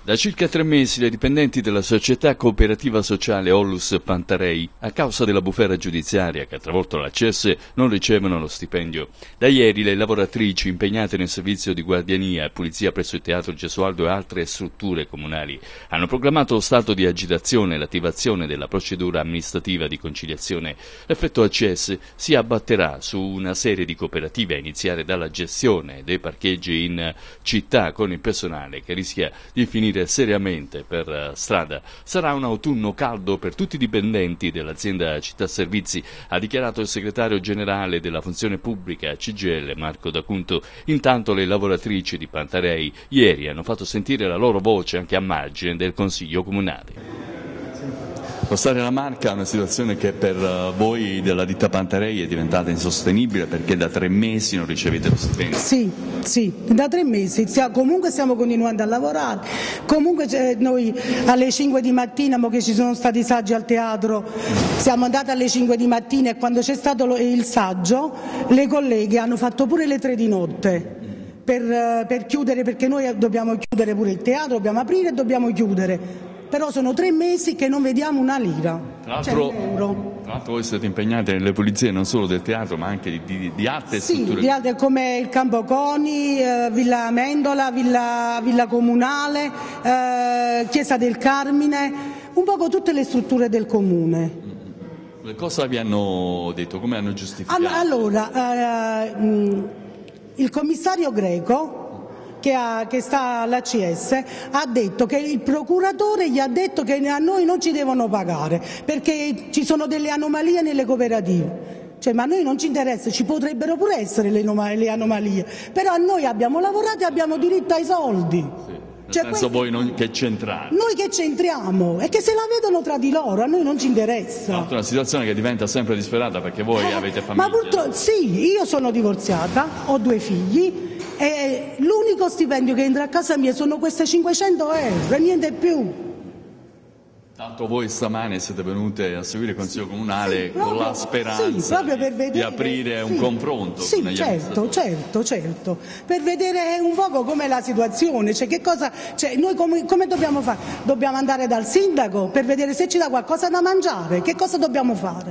Da circa tre mesi le dipendenti della società cooperativa sociale Ollus Pantarei, a causa della bufera giudiziaria che ha travolto l'accesso, non ricevono lo stipendio. Da ieri le lavoratrici impegnate nel servizio di guardiania e pulizia presso il Teatro Gesualdo e altre strutture comunali hanno proclamato lo stato di agitazione e l'attivazione della procedura amministrativa di conciliazione. L'effetto ACS si abbatterà su una serie di cooperative a iniziare dalla gestione dei parcheggi in città con il personale che rischia di finire uscire seriamente per eh, strada. Sarà un autunno caldo per tutti i dipendenti dell'azienda Città Servizi, ha dichiarato il segretario generale della funzione pubblica CGL Marco D'Acunto. Intanto le lavoratrici di Pantarei ieri hanno fatto sentire la loro voce anche a margine del Consiglio Comunale. Lo stare alla Marca è una situazione che per eh, voi della ditta Pantarei è diventata insostenibile perché da tre mesi non ricevete lo stipendio. Sì, sì, da tre mesi, comunque stiamo continuando a lavorare, comunque noi alle 5 di mattina, mo che ci sono stati saggi al teatro, siamo andati alle 5 di mattina e quando c'è stato il saggio le colleghe hanno fatto pure le 3 di notte. Per, eh, per chiudere, perché noi dobbiamo chiudere pure il teatro, dobbiamo aprire e dobbiamo chiudere però sono tre mesi che non vediamo una lira. Tra l'altro, tra l'altro voi siete impegnati nelle pulizie non solo del teatro ma anche di, di, di altre sì, strutture. di altre come il Campo Coni, eh, Villa Mendola, Villa, Villa Comunale, eh, Chiesa del Carmine, un po' tutte le strutture del comune. Cosa vi hanno detto? Come hanno giustificato? Allora, eh, il commissario greco che, ha, che sta all'ACS ha detto che il procuratore gli ha detto che a noi non ci devono pagare perché ci sono delle anomalie nelle cooperative. Cioè, ma a noi non ci interessa, ci potrebbero pure essere le, anomalie, però noi abbiamo lavorato e abbiamo diritto ai soldi. Sì. Cioè, senso voi non, che c'entrate? Noi che c'entriamo? E che se la vedono tra di loro, a noi non ci interessa. È una situazione che diventa sempre disperata perché voi eh, avete famiglia. Ma purtroppo sì, io sono divorziata, ho due figli e l'unico stipendio che entra a casa mia sono queste 500 euro e niente più. Tanto voi stamane siete venute a seguire il Consiglio Comunale sì, proprio, con la speranza sì, di, vedere, di, aprire un confronto. Sì, certo, certo, certo, per vedere un po' com'è la situazione, cioè, cosa, cioè, noi come, come, dobbiamo fare? Dobbiamo andare dal sindaco per vedere se ci dà qualcosa da mangiare, che cosa dobbiamo fare?